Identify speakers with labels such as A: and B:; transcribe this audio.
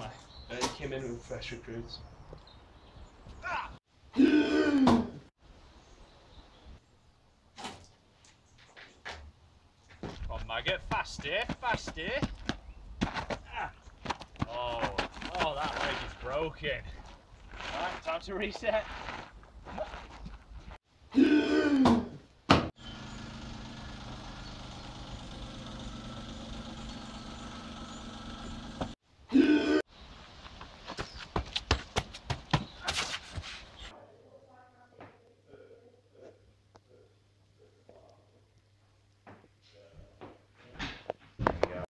A: I came in with fresh recruits.
B: Come on, maggot, faster, faster. Ah. Oh, oh, that leg is broken. Right, time to reset.